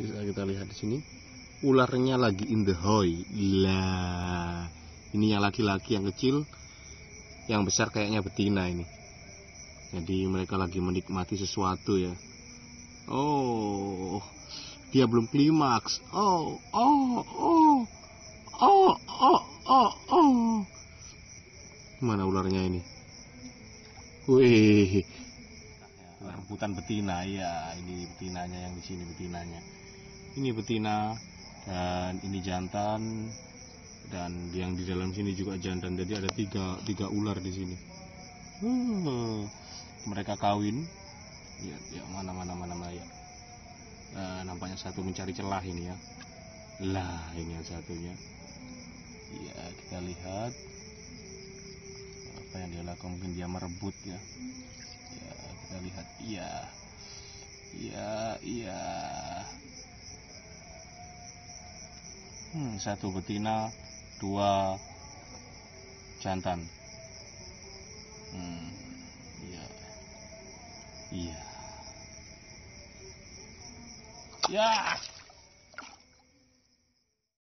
bisa kita lihat di sini. Ularnya lagi in the hoy. Lah ini yang laki-laki yang kecil yang besar kayaknya betina ini. Jadi mereka lagi menikmati sesuatu ya. Oh dia belum klimaks. Oh oh oh oh oh oh oh. Mana ularnya ini? Wih. Rebutan betina ya ini betinanya yang di sini betinanya ini betina dan ini jantan. Dan yang di dalam sini juga jantan. Jadi ada tiga tiga ular di sini. Hmm, mereka kawin. Ya, ya mana mana mana mana ya. Nah, nampaknya satu mencari celah ini ya. Lah ini yang satunya. Ya kita lihat. Apa yang dia lakukan? Mungkin dia merebut ya. Ya kita lihat. Iya. Iya iya hmm, satu betina dua jantan. Hmm, iya. Iya. Ya